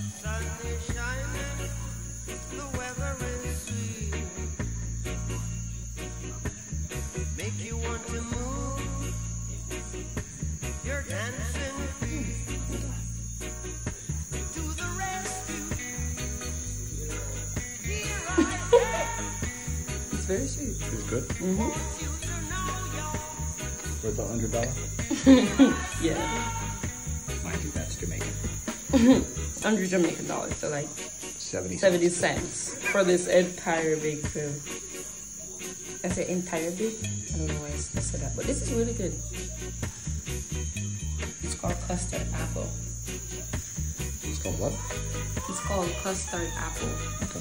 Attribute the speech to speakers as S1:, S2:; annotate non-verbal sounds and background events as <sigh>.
S1: It's very sweet. It's good. want you to know your dancing. Do the
S2: It's very safe.
S3: It's good. Worth a hundred dollars. <laughs>
S2: Yeah.
S3: Mind you, that's Jamaican. <laughs>
S2: 100 Jamaican dollars, so like
S3: Seventy.
S2: 70 cents for this entire big food. I say entire big? I don't know why I said that, but this is really good. It's called custard apple.
S3: It's called what?
S2: It's called custard apple.
S3: Okay.